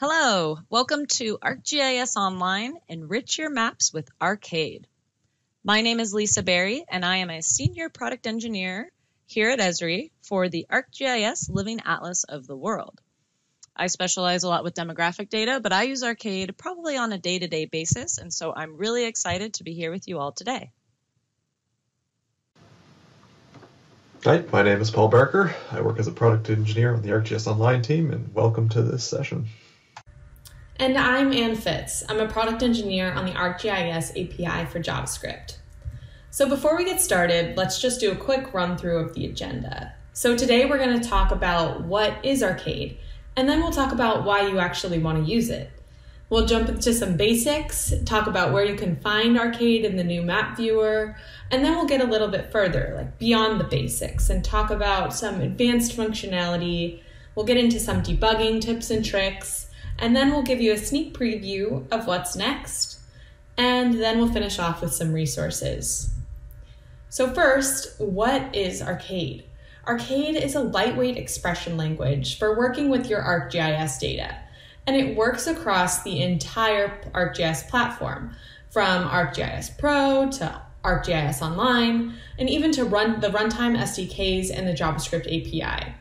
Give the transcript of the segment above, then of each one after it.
Hello, welcome to ArcGIS Online, Enrich Your Maps with Arcade. My name is Lisa Berry, and I am a Senior Product Engineer here at Esri for the ArcGIS Living Atlas of the World. I specialize a lot with demographic data, but I use Arcade probably on a day-to-day basis, and so I'm really excited to be here with you all today. Hi, my name is Paul Barker. I work as a product engineer on the ArcGIS Online team, and welcome to this session. And I'm Anne Fitz. I'm a product engineer on the ArcGIS API for JavaScript. So before we get started, let's just do a quick run through of the agenda. So today we're going to talk about what is Arcade, and then we'll talk about why you actually want to use it. We'll jump into some basics, talk about where you can find Arcade in the new map viewer, and then we'll get a little bit further, like beyond the basics, and talk about some advanced functionality. We'll get into some debugging tips and tricks, and then we'll give you a sneak preview of what's next, and then we'll finish off with some resources. So, first, what is Arcade? Arcade is a lightweight expression language for working with your ArcGIS data and it works across the entire ArcGIS platform, from ArcGIS Pro to ArcGIS Online, and even to run the runtime SDKs and the JavaScript API.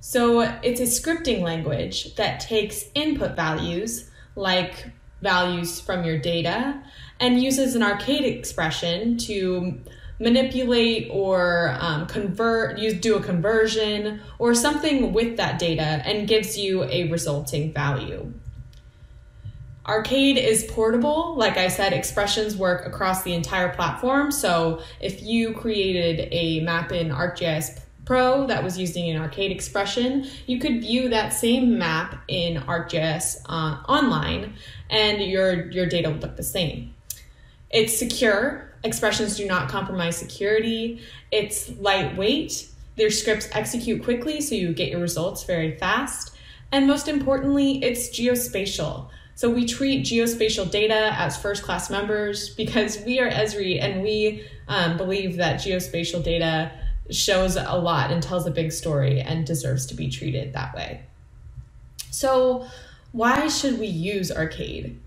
So it's a scripting language that takes input values, like values from your data, and uses an arcade expression to manipulate or um, convert, you do a conversion or something with that data and gives you a resulting value. Arcade is portable. Like I said, expressions work across the entire platform. So if you created a map in ArcGIS Pro that was using an arcade expression, you could view that same map in ArcGIS uh, online and your, your data would look the same. It's secure expressions do not compromise security. It's lightweight. Their scripts execute quickly, so you get your results very fast. And most importantly, it's geospatial. So we treat geospatial data as first class members because we are Esri and we um, believe that geospatial data shows a lot and tells a big story and deserves to be treated that way. So, why should we use Arcade?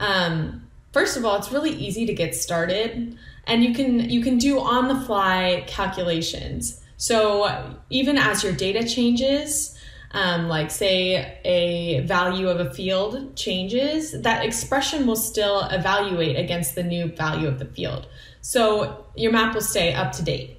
Um, First of all, it's really easy to get started and you can you can do on the fly calculations. So even as your data changes, um, like say a value of a field changes, that expression will still evaluate against the new value of the field. So your map will stay up to date.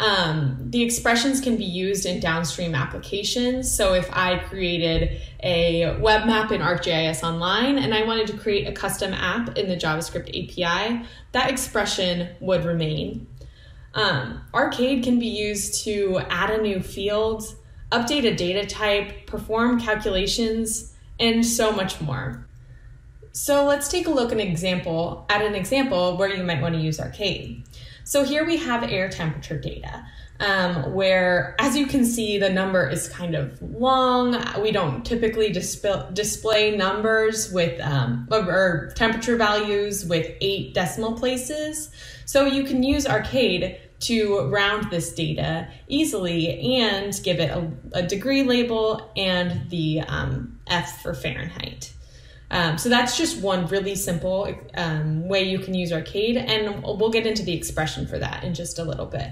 Um, the expressions can be used in downstream applications. So if I created a web map in ArcGIS Online and I wanted to create a custom app in the JavaScript API, that expression would remain. Um, Arcade can be used to add a new field, update a data type, perform calculations, and so much more. So let's take a look an example at an example where you might want to use Arcade. So here we have air temperature data. Um, where, as you can see, the number is kind of long. We don't typically disp- display numbers with um, or temperature values with eight decimal places. So you can use Arcade to round this data easily and give it a, a degree label and the um, F for Fahrenheit. Um, so that's just one really simple um, way you can use Arcade, and we'll get into the expression for that in just a little bit.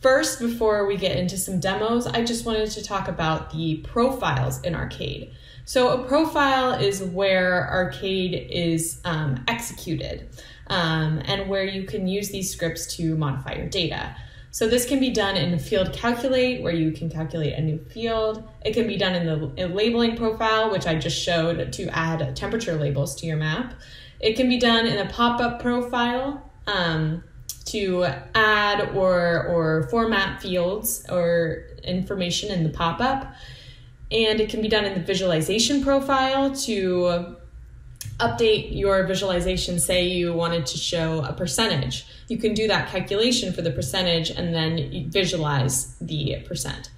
First, before we get into some demos, I just wanted to talk about the profiles in Arcade. So, a profile is where Arcade is um, executed um, and where you can use these scripts to modify your data. So this can be done in field calculate where you can calculate a new field. It can be done in the labeling profile, which I just showed to add temperature labels to your map. It can be done in a pop-up profile um, to add or, or format fields or information in the pop-up. And it can be done in the visualization profile to update your visualization. Say you wanted to show a percentage you can do that calculation for the percentage and then visualize the percent.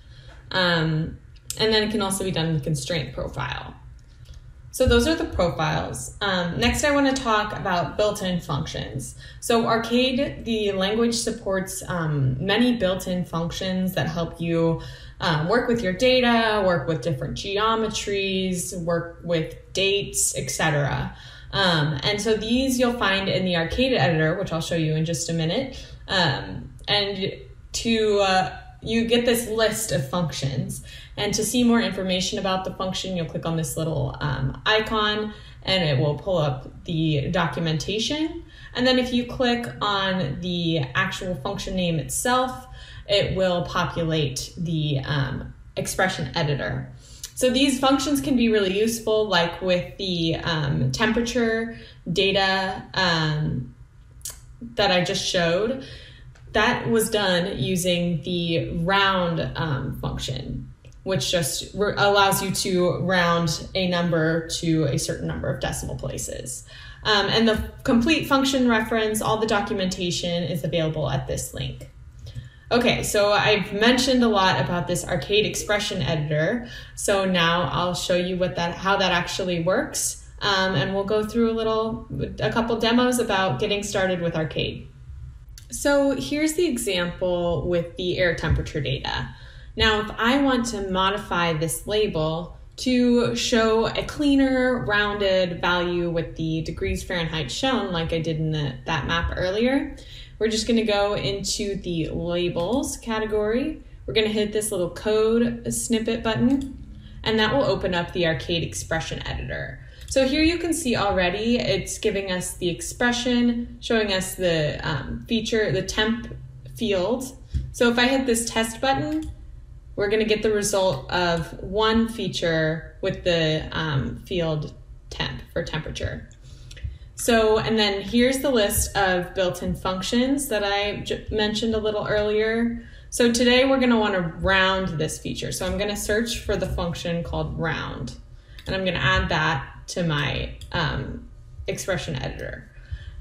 Um, and then it can also be done in the constraint profile. So those are the profiles. Um, next, I want to talk about built-in functions. So Arcade, the language supports um, many built-in functions that help you um, work with your data, work with different geometries, work with dates, etc. Um, and so these you'll find in the arcade editor, which I'll show you in just a minute. Um, and to uh, you get this list of functions. And to see more information about the function, you'll click on this little um, icon and it will pull up the documentation. And then if you click on the actual function name itself, it will populate the um, expression editor. So these functions can be really useful, like with the um, temperature data um, that I just showed. That was done using the round um, function, which just allows you to round a number to a certain number of decimal places. Um, and the complete function reference, all the documentation is available at this link. Okay, so I've mentioned a lot about this arcade expression editor. So now I'll show you what that how that actually works. Um, and we'll go through a little a couple demos about getting started with arcade. So here's the example with the air temperature data. Now, if I want to modify this label to show a cleaner, rounded value with the degrees Fahrenheit shown, like I did in the, that map earlier, we're just going to go into the labels category. We're going to hit this little code snippet button, and that will open up the arcade expression editor. So here you can see already it's giving us the expression, showing us the um, feature, the temp field. So if I hit this test button, we're going to get the result of one feature with the um, field temp for temperature. So, and then here's the list of built-in functions that I j- mentioned a little earlier. So today we're going to want to round this feature. So I'm going to search for the function called round, and I'm going to add that to my um, expression editor.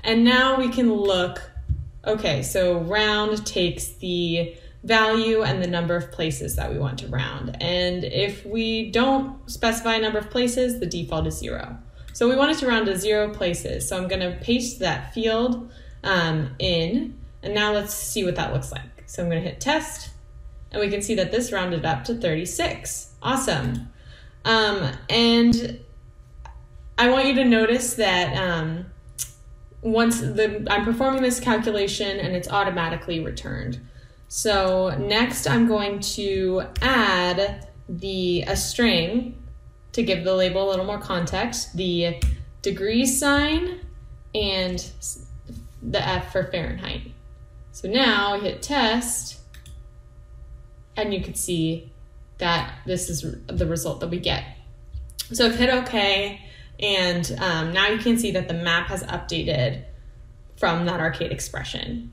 And now we can look, okay, so round takes the value and the number of places that we want to round. And if we don't specify a number of places, the default is zero. So we want it to round to zero places. So I'm going to paste that field um, in, and now let's see what that looks like. So I'm going to hit test, and we can see that this rounded up to 36. Awesome. Um, and I want you to notice that um, once the I'm performing this calculation and it's automatically returned. So next I'm going to add the a string to give the label a little more context, the degrees sign, and the F for Fahrenheit. So now I hit test, and you can see that this is the result that we get. So I've hit OK, and um, now you can see that the map has updated from that arcade expression.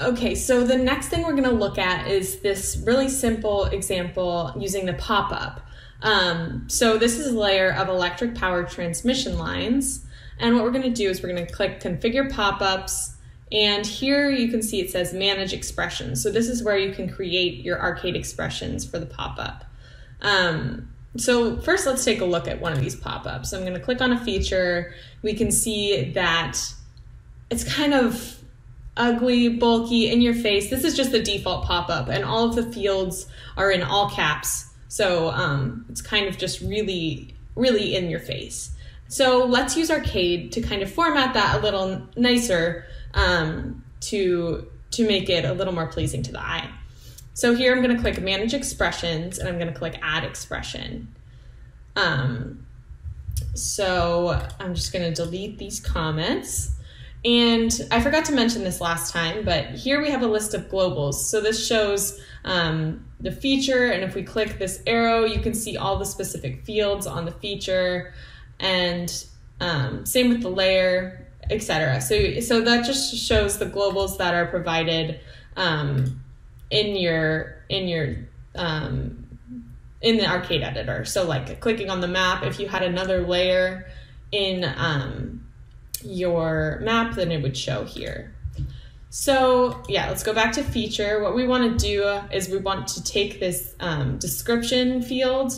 Okay, so the next thing we're going to look at is this really simple example using the pop-up. Um, so this is a layer of electric power transmission lines. And what we're going to do is we're going to click configure pop-ups. And here you can see it says manage expressions. So this is where you can create your arcade expressions for the pop-up. Um, so first let's take a look at one of these pop-ups. I'm going to click on a feature. We can see that it's kind of ugly, bulky, in your face. This is just the default pop-up and all of the fields are in all caps. So um, it's kind of just really, really in your face. So let's use Arcade to kind of format that a little nicer um, to, to make it a little more pleasing to the eye. So here I'm going to click Manage Expressions and I'm going to click Add Expression. Um, so I'm just going to delete these comments. And I forgot to mention this last time, but here we have a list of globals. So this shows um, the feature, and if we click this arrow, you can see all the specific fields on the feature, and um, same with the layer, etc. So, so that just shows the globals that are provided um, in your in your um, in the arcade editor. So, like clicking on the map, if you had another layer in um, your map, then it would show here. So yeah, let's go back to feature. What we want to do is we want to take this um, description field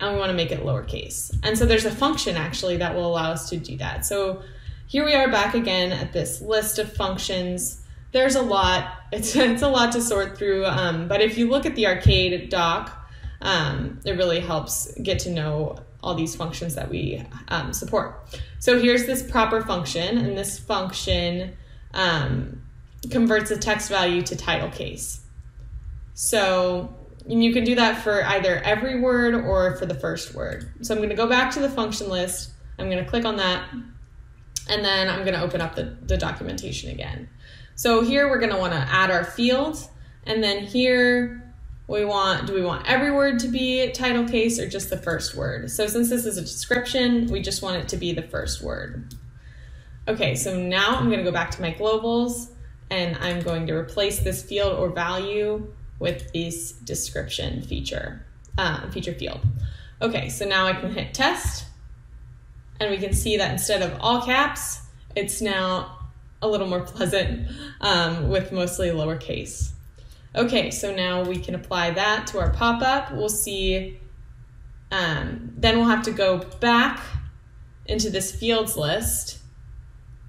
and we want to make it lowercase. And so there's a function actually that will allow us to do that. So here we are back again at this list of functions. There's a lot. It's, it's a lot to sort through. Um, but if you look at the arcade doc, um, it really helps get to know all these functions that we um, support. So here's this proper function, and this function um, converts a text value to title case. So you can do that for either every word or for the first word. So I'm going to go back to the function list. I'm going to click on that, and then I'm going to open up the, the documentation again. So here we're going to want to add our field, and then here we want, do we want every word to be title case or just the first word? So since this is a description, we just want it to be the first word. Okay, so now I'm gonna go back to my globals and I'm going to replace this field or value with this description feature, uh, feature field. Okay, so now I can hit test and we can see that instead of all caps, it's now a little more pleasant um, with mostly lowercase. Okay, so now we can apply that to our pop-up. We'll see, um, then we'll have to go back into this fields list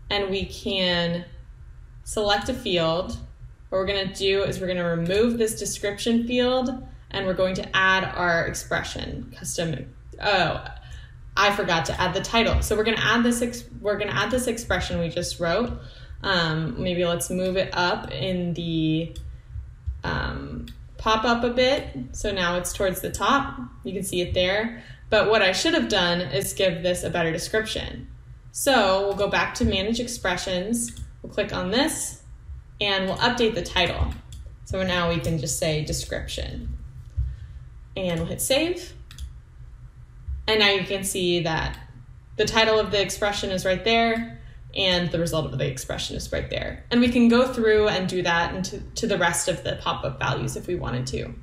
and we can select a field. What we're gonna do is we're gonna remove this description field and we're going to add our expression, custom, oh, I forgot to add the title. So we're gonna add this, we're gonna add this expression we just wrote. Um, maybe let's move it up in the um, pop up a bit. So now it's towards the top. You can see it there. But what I should have done is give this a better description. So we'll go back to manage expressions. We'll click on this and we'll update the title. So now we can just say description. And we'll hit save. And now you can see that the title of the expression is right there and the result of the expression is right there. And we can go through and do that into to the rest of the pop-up values if we wanted to.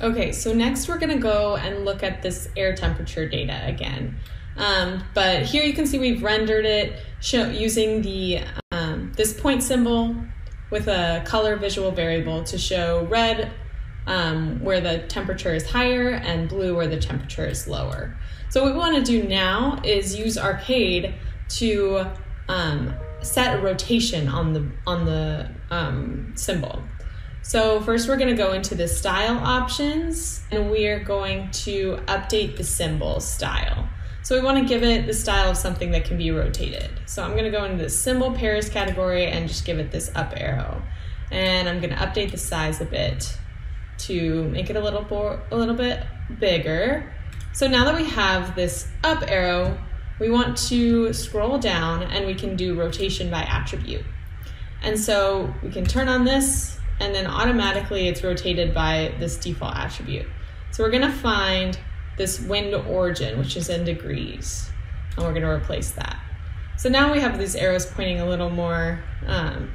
Okay, so next we're gonna go and look at this air temperature data again. Um, but here you can see we've rendered it show, using the um, this point symbol with a color visual variable to show red um, where the temperature is higher and blue where the temperature is lower. So what we want to do now is use Arcade to um, set a rotation on the on the um, symbol. So first we're going to go into the style options and we are going to update the symbol style. So we want to give it the style of something that can be rotated. So I'm going to go into the symbol pairs category and just give it this up arrow. And I'm going to update the size a bit to make it a little a little bit bigger. So now that we have this up arrow, we want to scroll down and we can do rotation by attribute. And so we can turn on this and then automatically it's rotated by this default attribute. So we're gonna find this wind origin, which is in degrees, and we're gonna replace that. So now we have these arrows pointing a little more, um,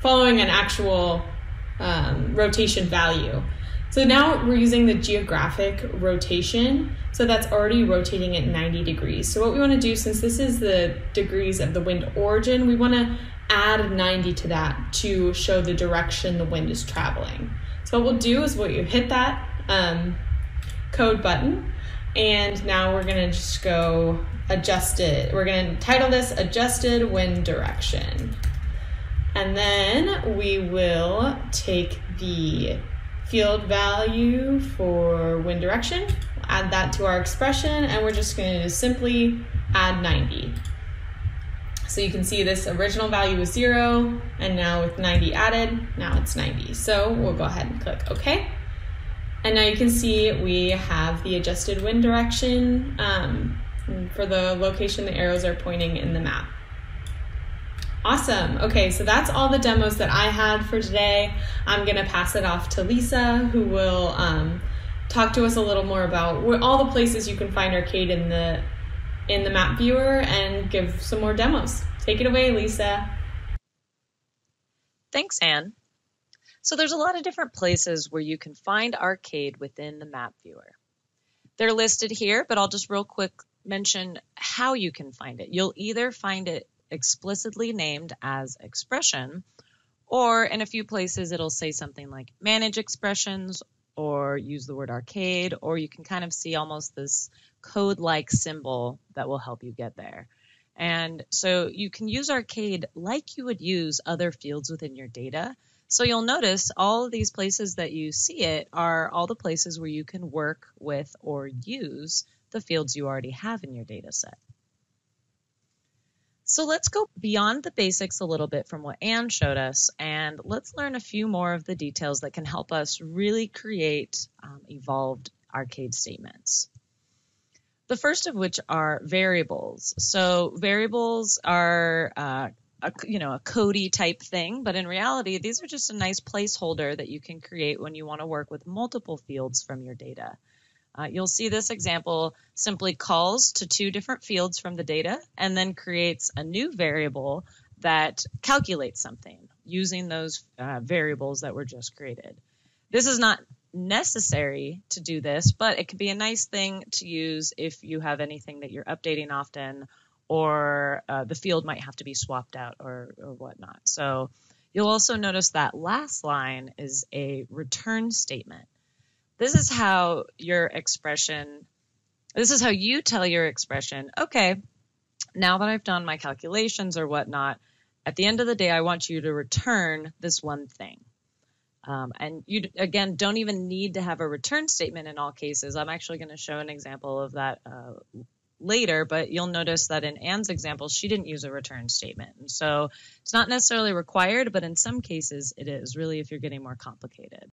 following an actual um, rotation value. So now we're using the geographic rotation. So that's already rotating at 90 degrees. So what we want to do, since this is the degrees of the wind origin, we want to add 90 to that to show the direction the wind is traveling. So what we'll do is we'll hit that um, code button, and now we're going to just go adjust it. We're going to title this adjusted wind direction. And then we will take the field value for wind direction. Add that to our expression and we're just going to simply add 90. So you can see this original value was zero and now with 90 added, now it's 90. So we'll go ahead and click OK. And now you can see we have the adjusted wind direction um, for the location the arrows are pointing in the map. Awesome. Okay, so that's all the demos that I had for today. I'm going to pass it off to Lisa, who will um, talk to us a little more about all the places you can find Arcade in the in the map viewer and give some more demos. Take it away, Lisa. Thanks, Anne. So there's a lot of different places where you can find Arcade within the map viewer. They're listed here, but I'll just real quick mention how you can find it. You'll either find it explicitly named as expression, or in a few places it'll say something like manage expressions or use the word arcade, or you can kind of see almost this code like symbol that will help you get there. And so you can use arcade like you would use other fields within your data. So you'll notice all these places that you see it are all the places where you can work with or use the fields you already have in your data set. So let's go beyond the basics a little bit from what Anne showed us, and let's learn a few more of the details that can help us really create um, evolved arcade statements. The first of which are variables. So variables are uh, a, you know a cody type thing, but in reality, these are just a nice placeholder that you can create when you want to work with multiple fields from your data. Uh, you'll see this example simply calls to two different fields from the data and then creates a new variable that calculates something using those uh, variables that were just created. This is not necessary to do this, but it can be a nice thing to use if you have anything that you're updating often or uh, the field might have to be swapped out or, or whatnot. So you'll also notice that last line is a return statement. This is how your expression, this is how you tell your expression, okay, now that I've done my calculations or whatnot, at the end of the day, I want you to return this one thing. Um, and you, again, don't even need to have a return statement in all cases. I'm actually going to show an example of that uh, later, but you'll notice that in Anne's example, she didn't use a return statement. And so it's not necessarily required, but in some cases it is, really, if you're getting more complicated.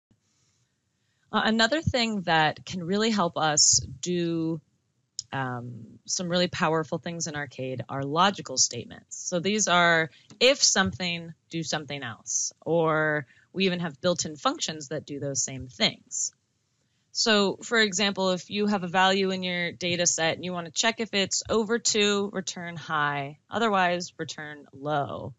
Uh, another thing that can really help us do um, some really powerful things in Arcade are logical statements. So these are if something, do something else. Or we even have built in functions that do those same things. So, for example, if you have a value in your data set and you want to check if it's over 2, return high, otherwise, return low.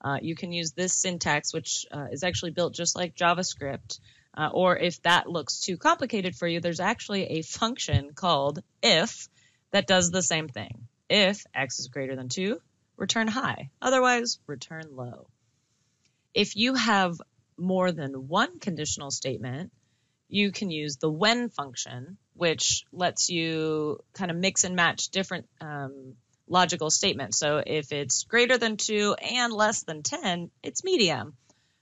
Uh, you can use this syntax, which uh, is actually built just like JavaScript. Uh, or if that looks too complicated for you, there's actually a function called if that does the same thing. If x is greater than 2, return high, otherwise, return low. If you have more than one conditional statement, you can use the when function, which lets you kind of mix and match different um, logical statements. So if it's greater than 2 and less than 10, it's medium.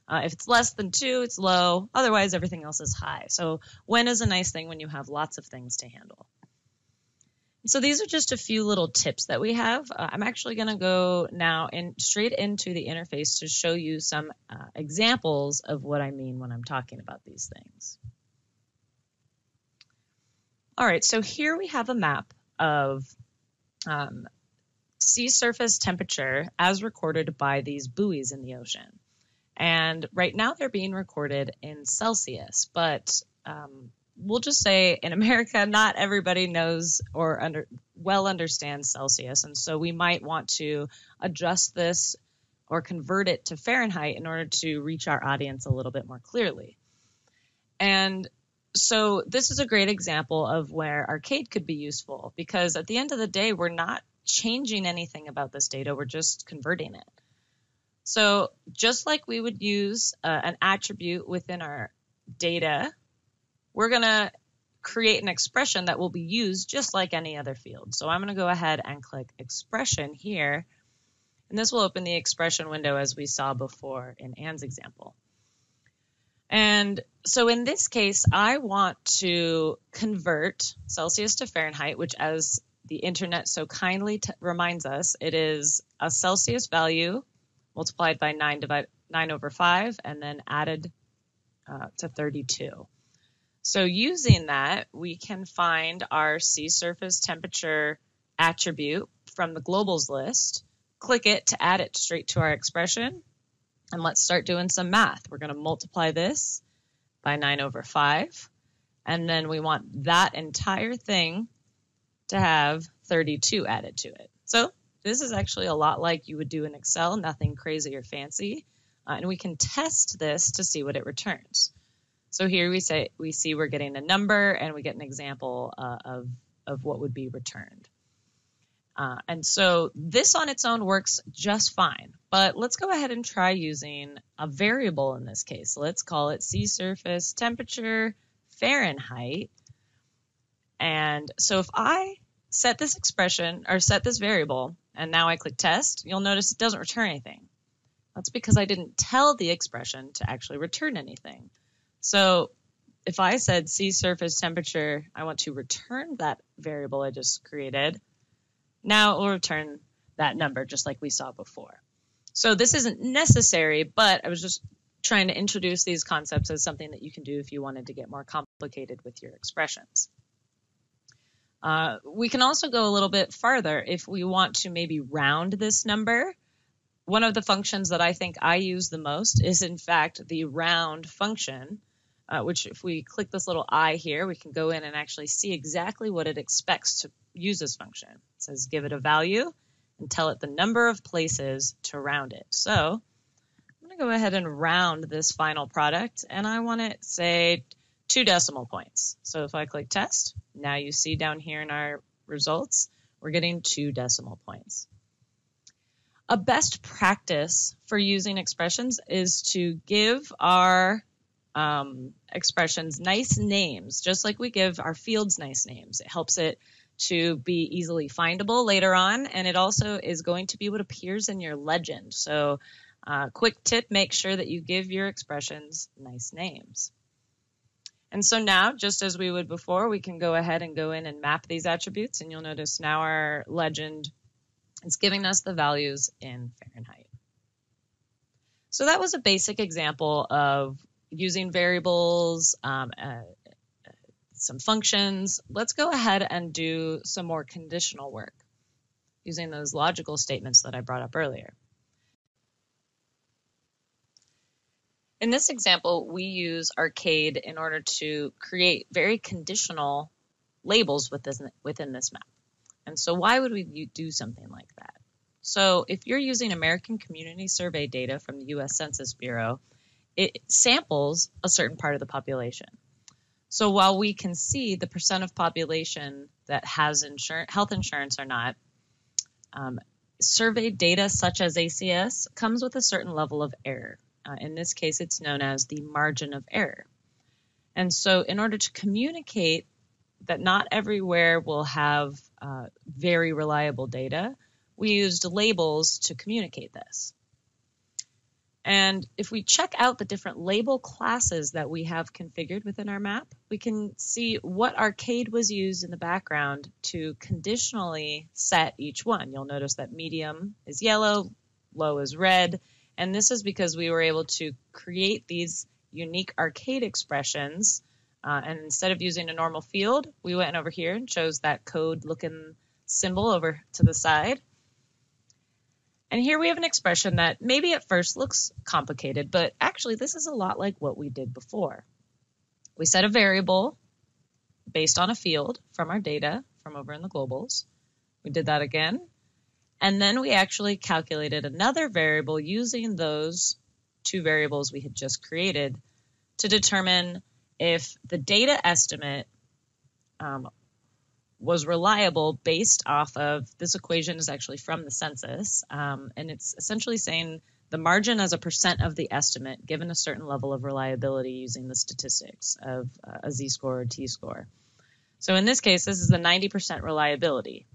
Uh, if it's less than 2, it's low. Otherwise, everything else is high. So when is a nice thing when you have lots of things to handle. So these are just a few little tips that we have. Uh, I'm actually going to go now in straight into the interface to show you some uh, examples of what I mean when I'm talking about these things. All right, so here we have a map of um, sea surface temperature as recorded by these buoys in the ocean. And right now they're being recorded in Celsius, but um, we'll just say in America, not everybody knows or under, well understands Celsius. And so we might want to adjust this or convert it to Fahrenheit in order to reach our audience a little bit more clearly. And so this is a great example of where arcade could be useful because at the end of the day, we're not changing anything about this data, we're just converting it. So just like we would use uh, an attribute within our data, we're going to create an expression that will be used just like any other field. So I'm going to go ahead and click expression here, and this will open the expression window as we saw before in Anne's example. And so in this case, I want to convert Celsius to Fahrenheit, which as the internet so kindly t- reminds us, it is a Celsius value multiplied by 9, divide, 9 over 5 and then added uh, to 32. So using that, we can find our sea surface temperature attribute from the globals list, click it to add it straight to our expression, and let's start doing some math. We're going to multiply this by 9 over 5. And then we want that entire thing to have 32 added to it. So this is actually a lot like you would do in Excel, nothing crazy or fancy. Uh, and we can test this to see what it returns. So here we say we see we're getting a number and we get an example uh, of, of what would be returned. Uh, and so this on its own works just fine. But let's go ahead and try using a variable in this case. let's call it sea surface temperature Fahrenheit. And so if I set this expression or set this variable and now I click test, you'll notice it doesn't return anything. That's because I didn't tell the expression to actually return anything. So if I said sea surface temperature, I want to return that variable I just created. Now it will return that number just like we saw before. So this isn't necessary, but I was just trying to introduce these concepts as something that you can do if you wanted to get more complicated with your expressions. Uh, we can also go a little bit farther if we want to maybe round this number. One of the functions that I think I use the most is in fact the round function, uh, which if we click this little I here, we can go in and actually see exactly what it expects to use this function. It says give it a value and tell it the number of places to round it. So I'm going to go ahead and round this final product and I want it, say, two decimal points. So if I click test, now you see down here in our results, we're getting two decimal points. A best practice for using expressions is to give our um, expressions nice names, just like we give our fields nice names. It helps it to be easily findable later on, and it also is going to be what appears in your legend. So uh, quick tip, make sure that you give your expressions nice names. And so now, just as we would before, we can go ahead and go in and map these attributes. And you'll notice now our legend is giving us the values in Fahrenheit. So that was a basic example of using variables, um, uh, some functions. Let's go ahead and do some more conditional work using those logical statements that I brought up earlier. In this example, we use Arcade in order to create very conditional labels within, within this map. And so why would we do something like that? So if you're using American Community Survey data from the U.S. Census Bureau, it samples a certain part of the population. So while we can see the percent of population that has insurance, health insurance or not, um, survey data such as ACS comes with a certain level of error. Uh, in this case, it's known as the margin of error. And so, in order to communicate that not everywhere will have uh, very reliable data, we used labels to communicate this. And if we check out the different label classes that we have configured within our map, we can see what arcade was used in the background to conditionally set each one. You'll notice that medium is yellow, low is red, and this is because we were able to create these unique arcade expressions. Uh, and instead of using a normal field, we went over here and chose that code looking symbol over to the side. And here we have an expression that maybe at first looks complicated, but actually this is a lot like what we did before. We set a variable based on a field from our data from over in the globals. We did that again. And then we actually calculated another variable using those two variables we had just created to determine if the data estimate um, was reliable based off of this equation is actually from the census. Um, and it's essentially saying the margin as a percent of the estimate given a certain level of reliability using the statistics of uh, a z score or t score. So in this case, this is the 90% reliability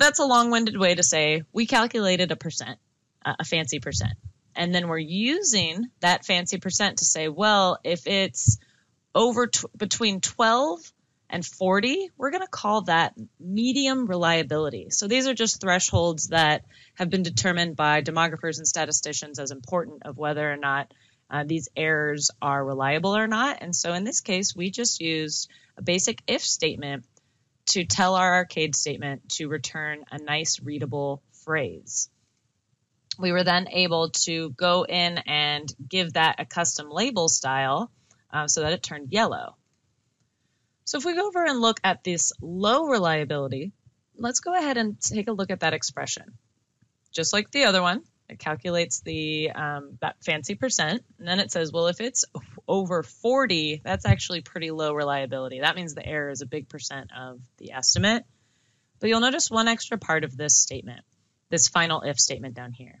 that's a long-winded way to say we calculated a percent, a fancy percent. And then we're using that fancy percent to say, well, if it's over t- between 12 and 40, we're going to call that medium reliability. So these are just thresholds that have been determined by demographers and statisticians as important of whether or not uh, these errors are reliable or not. And so in this case, we just used a basic if statement to tell our arcade statement to return a nice readable phrase. We were then able to go in and give that a custom label style uh, so that it turned yellow. So if we go over and look at this low reliability, let's go ahead and take a look at that expression. Just like the other one, it calculates the um, that fancy percent, and then it says, well, if it's over 40, that's actually pretty low reliability. That means the error is a big percent of the estimate. But you'll notice one extra part of this statement, this final if statement down here.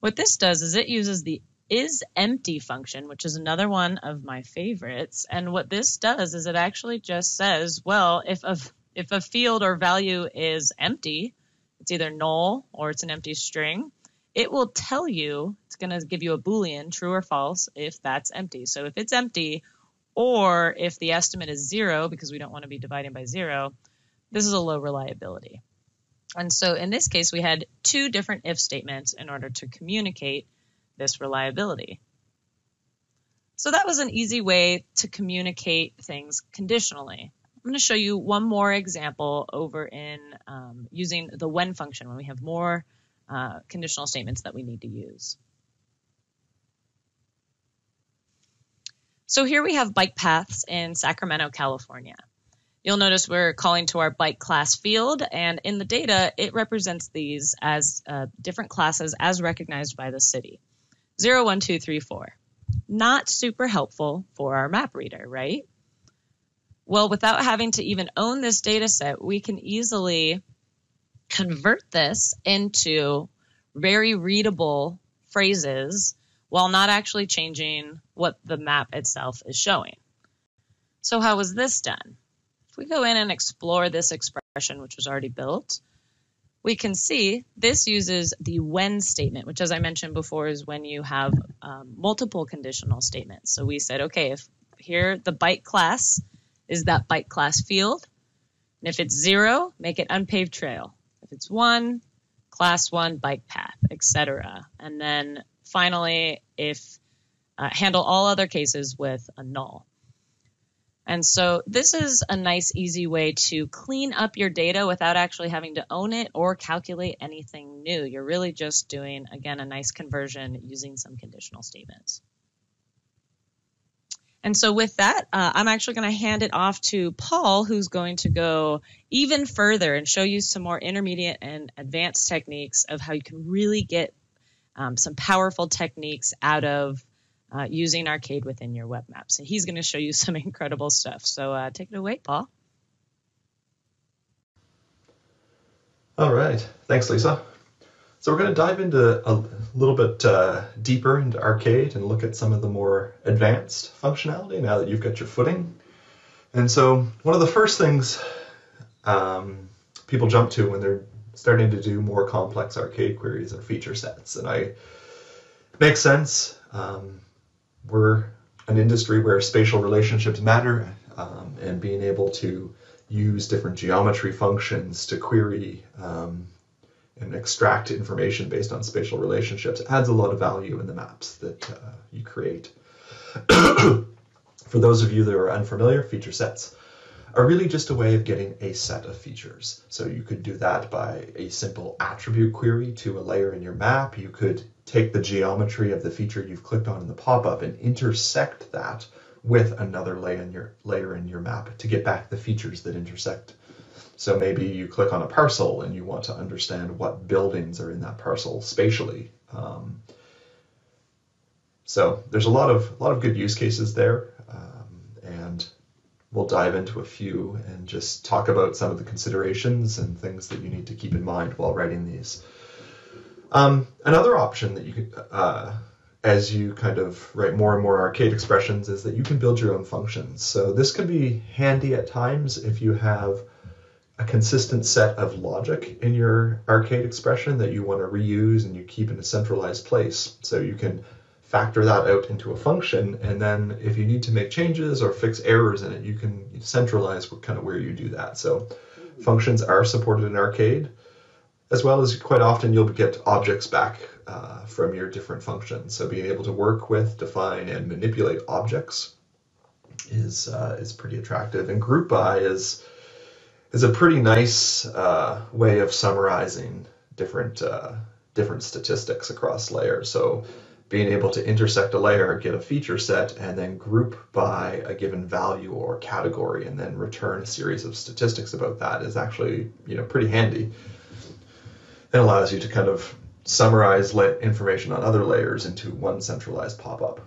What this does is it uses the is empty function, which is another one of my favorites. And what this does is it actually just says, well, if a, if a field or value is empty, it's either null or it's an empty string, it will tell you, it's going to give you a Boolean, true or false, if that's empty. So if it's empty, or if the estimate is zero, because we don't want to be dividing by zero, this is a low reliability. And so in this case, we had two different if statements in order to communicate this reliability. So that was an easy way to communicate things conditionally. I'm going to show you one more example over in um, using the when function when we have more uh, conditional statements that we need to use. So here we have bike paths in Sacramento, California. You'll notice we're calling to our bike class field, and in the data, it represents these as uh, different classes as recognized by the city. 0, 1, 2, 3, 4. Not super helpful for our map reader, right? Well, without having to even own this data set, we can easily convert this into very readable phrases while not actually changing what the map itself is showing. So how was this done? If we go in and explore this expression, which was already built, we can see this uses the when statement, which as I mentioned before is when you have um, multiple conditional statements. So we said, okay, if here the bike class is that bike class field, and if it's zero, make it unpaved trail. If it's one, class one bike path, etc. And then finally, if uh, handle all other cases with a null. And so this is a nice, easy way to clean up your data without actually having to own it or calculate anything new. You're really just doing, again, a nice conversion using some conditional statements. And so with that, uh, I'm actually going to hand it off to Paul, who's going to go even further and show you some more intermediate and advanced techniques of how you can really get um, some powerful techniques out of uh, using Arcade within your web maps. And he's going to show you some incredible stuff. So uh, take it away, Paul. All right. Thanks, Lisa. So we're going to dive into a little bit uh, deeper into Arcade and look at some of the more advanced functionality now that you've got your footing. And so one of the first things um, people jump to when they're starting to do more complex arcade queries are feature sets. And I makes sense. Um, we're an industry where spatial relationships matter, um, and being able to use different geometry functions to query um, and extract information based on spatial relationships adds a lot of value in the maps that uh, you create. For those of you that are unfamiliar, feature sets are really just a way of getting a set of features. So you could do that by a simple attribute query to a layer in your map. You could take the geometry of the feature you've clicked on in the pop-up and intersect that with another layer in your layer in your map to get back the features that intersect. So maybe you click on a parcel and you want to understand what buildings are in that parcel spatially. Um, so there's a lot of a lot of good use cases there, um, and we'll dive into a few and just talk about some of the considerations and things that you need to keep in mind while writing these. Um, another option that you could, uh, as you kind of write more and more arcade expressions, is that you can build your own functions. So this can be handy at times if you have a consistent set of logic in your arcade expression that you want to reuse and you keep in a centralized place. So you can factor that out into a function, and then if you need to make changes or fix errors in it, you can centralize what, kind of where you do that. So functions are supported in arcade as well as quite often you'll get objects back uh, from your different functions. So being able to work with, define, and manipulate objects is uh, is pretty attractive. And group by is is a pretty nice uh, way of summarizing different uh, different statistics across layers. So being able to intersect a layer, get a feature set, and then group by a given value or category, and then return a series of statistics about that is actually you know pretty handy it allows you to kind of summarize information on other layers into one centralized pop-up.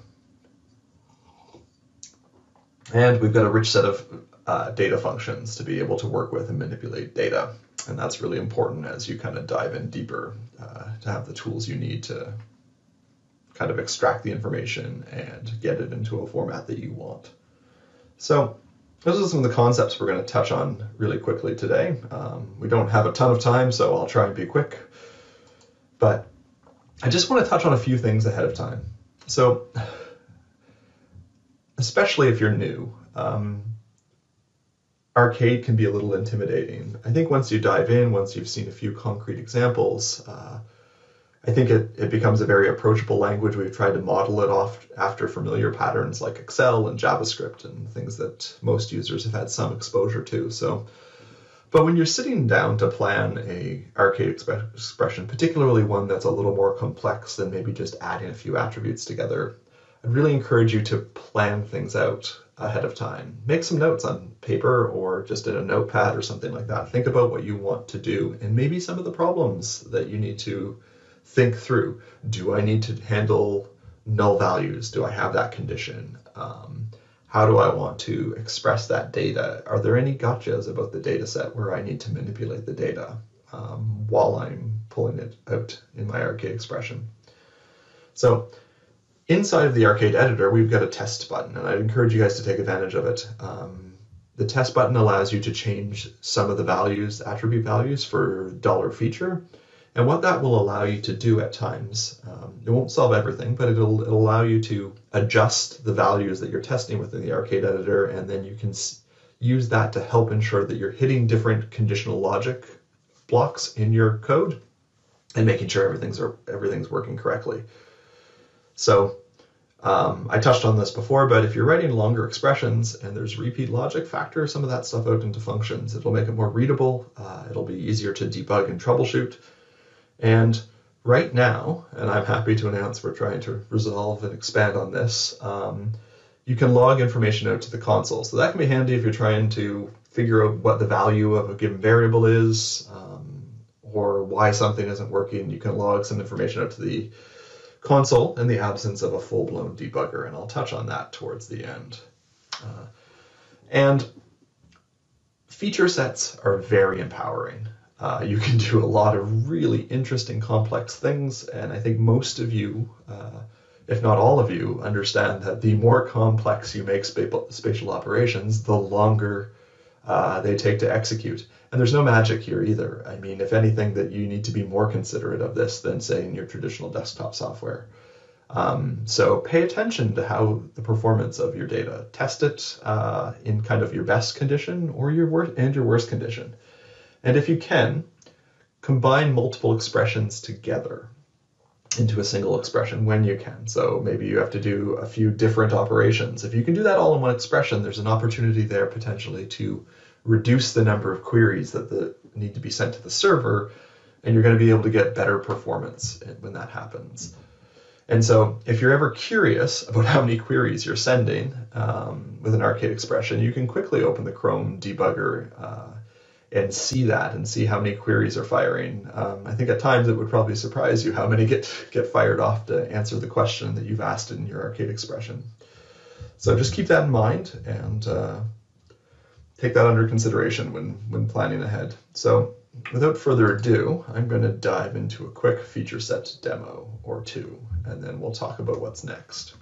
And we've got a rich set of uh, data functions to be able to work with and manipulate data. And that's really important as you kind of dive in deeper uh, to have the tools you need to kind of extract the information and get it into a format that you want. So those are some of the concepts we're going to touch on really quickly today. Um, we don't have a ton of time, so I'll try and be quick. But I just want to touch on a few things ahead of time. So, especially if you're new, um, arcade can be a little intimidating. I think once you dive in, once you've seen a few concrete examples, uh, I think it, it becomes a very approachable language. We've tried to model it off after familiar patterns like Excel and JavaScript and things that most users have had some exposure to. So, but when you're sitting down to plan a arcade exp- expression, particularly one that's a little more complex than maybe just adding a few attributes together, I'd really encourage you to plan things out ahead of time. Make some notes on paper or just in a notepad or something like that. Think about what you want to do and maybe some of the problems that you need to think through. Do I need to handle null values? Do I have that condition? Um, how do I want to express that data? Are there any gotchas about the data set where I need to manipulate the data um, while I'm pulling it out in my arcade expression? So inside of the arcade editor, we've got a test button, and I'd encourage you guys to take advantage of it. Um, the test button allows you to change some of the values, attribute values for dollar feature. And what that will allow you to do at times, um, it won't solve everything, but it'll, it'll allow you to adjust the values that you're testing within the arcade editor, and then you can use that to help ensure that you're hitting different conditional logic blocks in your code and making sure everything's are, everything's working correctly. So um, I touched on this before, but if you're writing longer expressions and there's repeat logic, factor some of that stuff out into functions. It'll make it more readable. Uh, it'll be easier to debug and troubleshoot. And right now, and I'm happy to announce we're trying to resolve and expand on this, um, you can log information out to the console. So that can be handy if you're trying to figure out what the value of a given variable is um, or why something isn't working. You can log some information out to the console in the absence of a full-blown debugger, and I'll touch on that towards the end. Uh, and feature sets are very empowering. Uh, you can do a lot of really interesting, complex things, and I think most of you, uh, if not all of you, understand that the more complex you make spa- spatial operations, the longer uh, they take to execute. And there's no magic here either. I mean, if anything, that you need to be more considerate of this than, say, in your traditional desktop software. Um, so pay attention to how the performance of your data. Test it uh, in kind of your best condition or your worst and your worst condition. And if you can, combine multiple expressions together into a single expression when you can. So maybe you have to do a few different operations. If you can do that all in one expression, there's an opportunity there potentially to reduce the number of queries that the, need to be sent to the server, and you're going to be able to get better performance when that happens. And so, if you're ever curious about how many queries you're sending um, with an arcade expression, you can quickly open the Chrome debugger uh, and see that and see how many queries are firing. Um, I think at times it would probably surprise you how many get get fired off to answer the question that you've asked in your arcade expression. So just keep that in mind and uh, take that under consideration when when planning ahead. So without further ado, I'm going to dive into a quick feature set demo or two, and then we'll talk about what's next.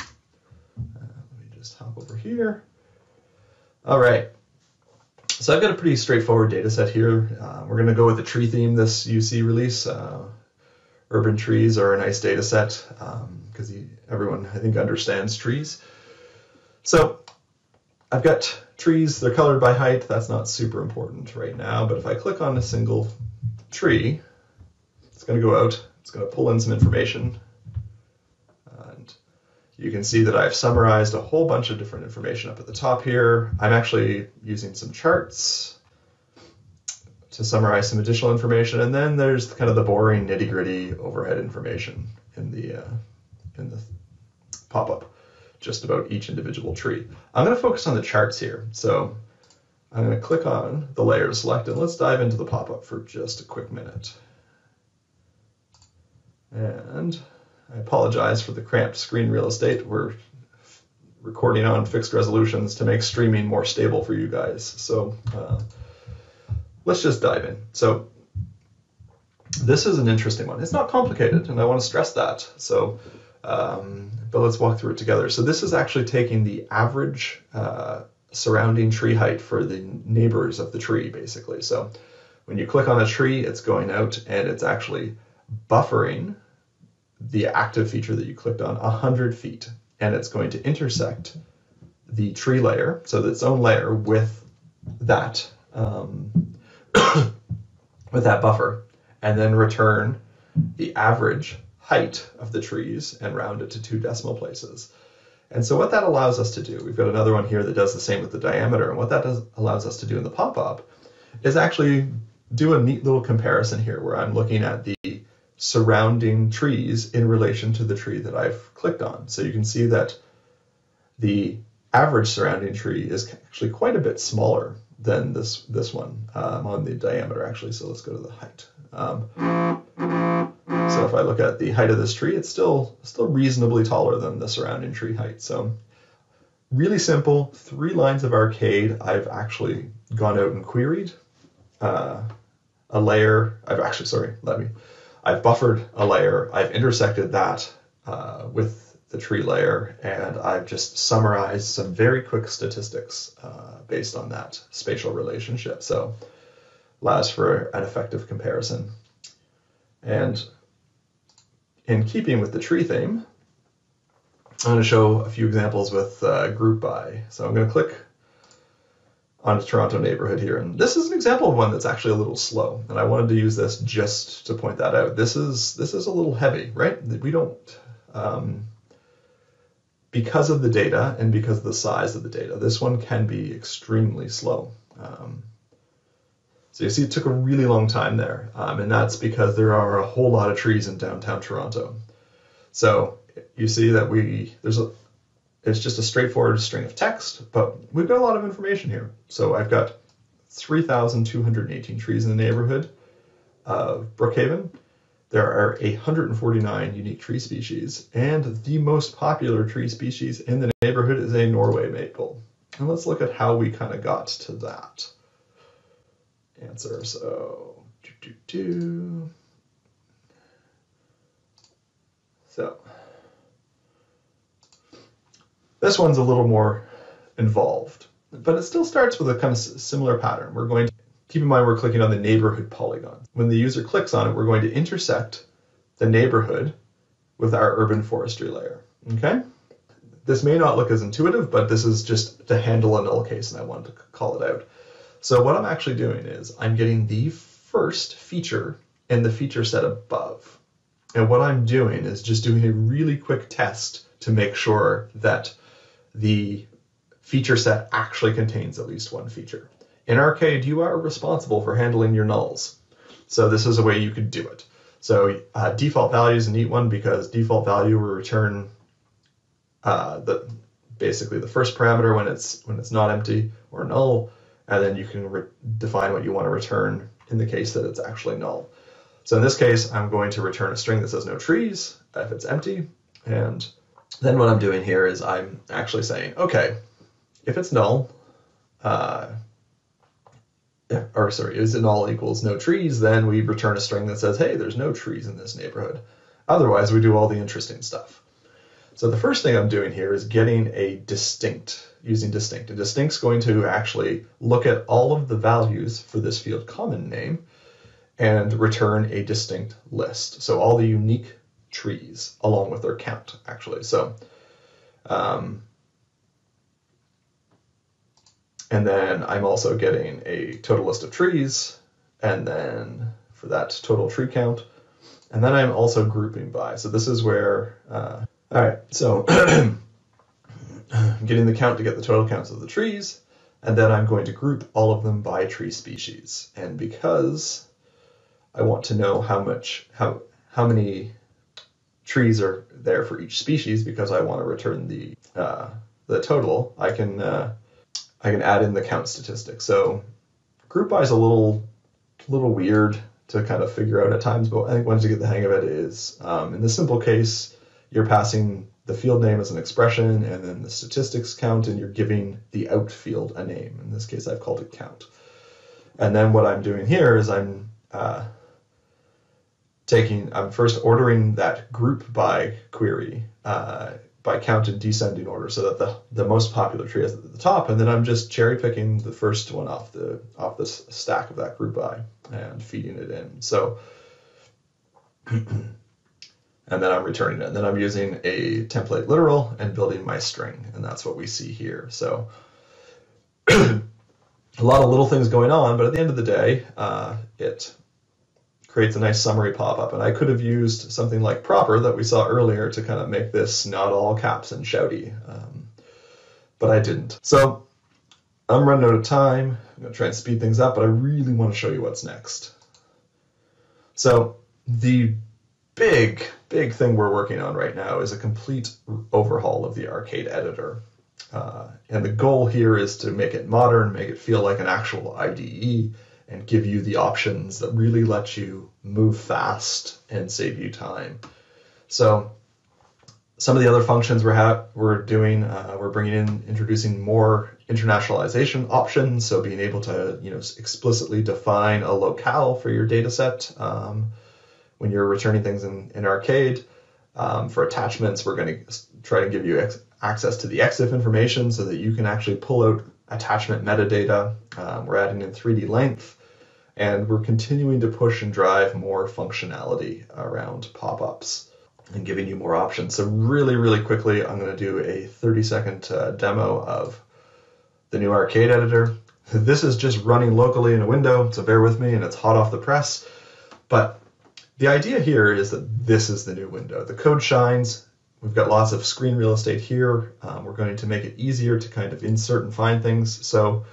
Uh, let me just hop over here. All right. So I've got a pretty straightforward data set here. Uh, we're going to go with the tree theme this UC release. Uh, urban trees are a nice data set because um, everyone, I think, understands trees. So I've got trees, they're colored by height. That's not super important right now, but if I click on a single tree, it's going to go out, it's going to pull in some information. You can see that I've summarized a whole bunch of different information up at the top here. I'm actually using some charts to summarize some additional information, and then there's kind of the boring nitty gritty overhead information in the uh, in the pop-up just about each individual tree. I'm going to focus on the charts here. So I'm going to click on the layer to select and let's dive into the pop-up for just a quick minute. And I apologize for the cramped screen real estate. We're recording on fixed resolutions to make streaming more stable for you guys. So uh, let's just dive in. So this is an interesting one. It's not complicated, and I want to stress that. So um, but let's walk through it together. So this is actually taking the average uh, surrounding tree height for the neighbors of the tree, basically. So when you click on a tree, it's going out and it's actually buffering the active feature that you clicked on 100 feet. And it's going to intersect the tree layer, so its own layer, with that um, with that buffer, and then return the average height of the trees and round it to two decimal places. And so what that allows us to do, we've got another one here that does the same with the diameter, and what that does, allows us to do in the pop-up is actually do a neat little comparison here where I'm looking at the surrounding trees in relation to the tree that I've clicked on. So you can see that the average surrounding tree is actually quite a bit smaller than this this one um, on the diameter actually. So let's go to the height. Um, so if I look at the height of this tree, it's still still reasonably taller than the surrounding tree height. So really simple, three lines of arcade. I've actually gone out and queried uh, a layer. I've actually sorry, let me. I've buffered a layer. I've intersected that uh, with the tree layer, and I've just summarized some very quick statistics uh, based on that spatial relationship. So allows for an effective comparison. And in keeping with the tree theme, I'm going to show a few examples with uh, group by. So I'm going to click on the Toronto neighborhood here. And this is an example of one that's actually a little slow. And I wanted to use this just to point that out. This is this is a little heavy, right? We don't um, because of the data and because of the size of the data, this one can be extremely slow. Um, so you see, it took a really long time there, um, and that's because there are a whole lot of trees in downtown Toronto. So you see that we there's a it's just a straightforward string of text, but we've got a lot of information here. So I've got 3,218 trees in the neighborhood of Brookhaven. There are 149 unique tree species, and the most popular tree species in the neighborhood is a Norway maple. And let's look at how we kind of got to that answer. So, do, do, do. so this one's a little more involved, but it still starts with a kind of similar pattern. We're going to keep in mind we're clicking on the neighborhood polygon. When the user clicks on it, we're going to intersect the neighborhood with our urban forestry layer. Okay? This may not look as intuitive, but this is just to handle a null case, and I wanted to call it out. So what I'm actually doing is I'm getting the first feature in the feature set above. And what I'm doing is just doing a really quick test to make sure that the feature set actually contains at least one feature. In Arcade, you are responsible for handling your nulls. So this is a way you could do it. So uh, default value is a neat one because default value will return uh, the basically the first parameter when it's when it's not empty or null, and then you can define what you want to return in the case that it's actually null. So in this case, I'm going to return a string that says no trees if it's empty, and then what I'm doing here is I'm actually saying, okay, if it's null, uh, or sorry, is it all equals no trees, then we return a string that says, hey, there's no trees in this neighborhood. Otherwise, we do all the interesting stuff. So the first thing I'm doing here is getting a distinct, using distinct. And distinct's going to actually look at all of the values for this field common name and return a distinct list. So all the unique trees along with their count, actually. So um, and then I'm also getting a total list of trees, and then for that total tree count. And then I'm also grouping by. So this is where, uh, all right, so I'm getting the count to get the total counts of the trees, and then I'm going to group all of them by tree species. And because I want to know how much, how, how many trees are there for each species, because I want to return the, uh, the total, I can, uh, I can add in the count statistic. So group by is a little little weird to kind of figure out at times, but I think once you get the hang of it, is. Um, in the simple case, you're passing the field name as an expression and then the statistics count, and you're giving the out field a name. In this case, I've called it count. And then what I'm doing here is I'm uh, taking, I'm first ordering that group by query uh, by count in descending order so that the, the most popular tree is at the top and then I'm just cherry picking the first one off the off the stack of that group by and feeding it in. So and then I'm returning it. And then I'm using a template literal and building my string, and that's what we see here. So a lot of little things going on, but at the end of the day, uh, it creates a nice summary pop-up. And I could have used something like proper that we saw earlier to kind of make this not all caps and shouty, um, but I didn't. So I'm running out of time. I'm going to try and speed things up, but I really want to show you what's next. So the big, big thing we're working on right now is a complete overhaul of the arcade editor. Uh, and the goal here is to make it modern, make it feel like an actual IDE, and give you the options that really let you move fast and save you time. So some of the other functions we're ha- we're doing, uh, we're bringing in, introducing more internationalization options. So being able to, you know, explicitly define a locale for your data set um, when you're returning things in, in Arcade. Um, for attachments, we're going to try to give you ex- access to the EXIF information so that you can actually pull out attachment metadata. Um, we're adding in 3D length, and we're continuing to push and drive more functionality around pop-ups and giving you more options. So really, really quickly, I'm going to do a 30 second uh, demo of the new arcade editor. This is just running locally in a window, so bear with me, and it's hot off the press. But the idea here is that this is the new window. The code shines. We've got lots of screen real estate here. Um, we're going to make it easier to kind of insert and find things. So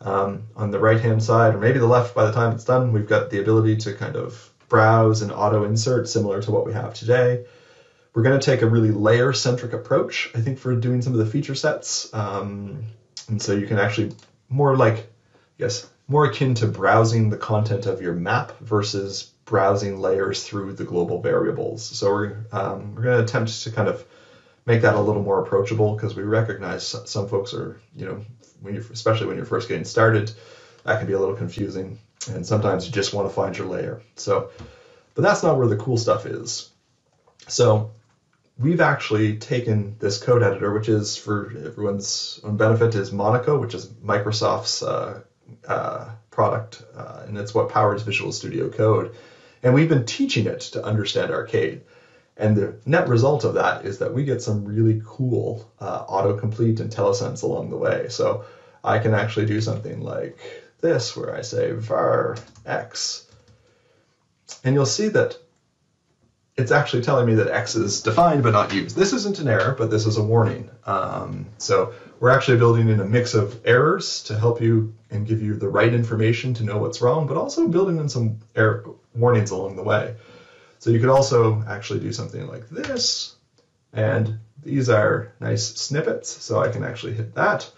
um, on the right hand side, or maybe the left by the time it's done, we've got the ability to kind of browse and auto insert similar to what we have today. We're going to take a really layer centric approach, I think, for doing some of the feature sets. Um, and so you can actually more like, yes, more akin to browsing the content of your map versus browsing layers through the global variables. So we're, um, we're going to attempt to kind of make that a little more approachable because we recognize some folks are, you know, when you especially when you're first getting started, that can be a little confusing and sometimes you just want to find your layer. So, but that's not where the cool stuff is. So we've actually taken this code editor, which is for everyone's own benefit, is Monaco, which is Microsoft's uh, uh, product, uh, and it's what powers Visual Studio Code. And we've been teaching it to understand arcade. And the net result of that is that we get some really cool uh, autocomplete and IntelliSense along the way. So I can actually do something like this where I say var x. And you'll see that it's actually telling me that x is defined but not used. This isn't an error, but this is a warning. Um, so we're actually building in a mix of errors to help you and give you the right information to know what's wrong, but also building in some error warnings along the way. So you could also actually do something like this, and these are nice snippets, so I can actually hit that,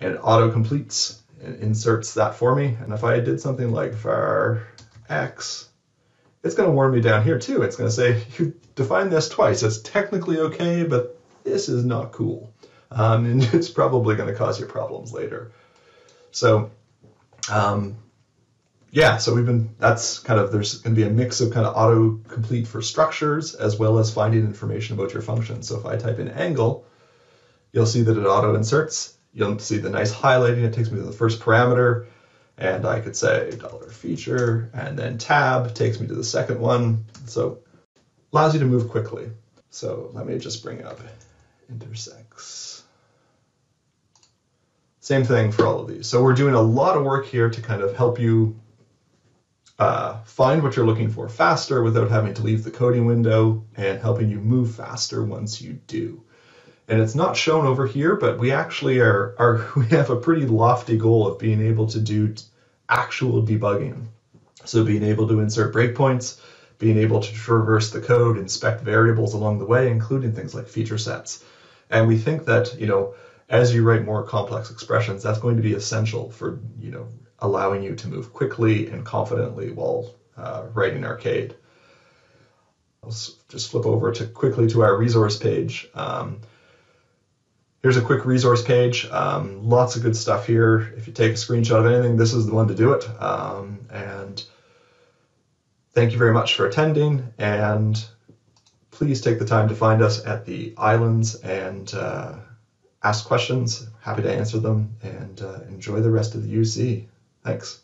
and auto completes and inserts that for me. And if I did something like var x, it's going to warn me down here too. It's going to say, you defined this twice. It's technically okay, but this is not cool. Um, and it's probably going to cause you problems later. So, um, yeah, so we've been, that's kind of, there's going to be a mix of kind of autocomplete for structures as well as finding information about your function. So if I type in angle, you'll see that it auto inserts You'll see the nice highlighting. It takes me to the first parameter. And I could say dollar feature, and then tab takes me to the second one. So allows you to move quickly. So let me just bring up intersects. Same thing for all of these. So we're doing a lot of work here to kind of help you uh, find what you're looking for faster without having to leave the coding window and helping you move faster once you do and it's not shown over here, but we actually are, are we have a pretty lofty goal of being able to do actual debugging. So being able to insert breakpoints, being able to traverse the code, inspect variables along the way, including things like feature sets. And we think that, you know, as you write more complex expressions, that's going to be essential for, you know, allowing you to move quickly and confidently while uh, writing arcade. I'll just flip over to quickly to our resource page. Um, Here's a quick resource page. Um, lots of good stuff here. If you take a screenshot of anything, this is the one to do it. Um, and thank you very much for attending. And please take the time to find us at the islands and uh, ask questions. Happy to answer them and uh, enjoy the rest of the UC. Thanks.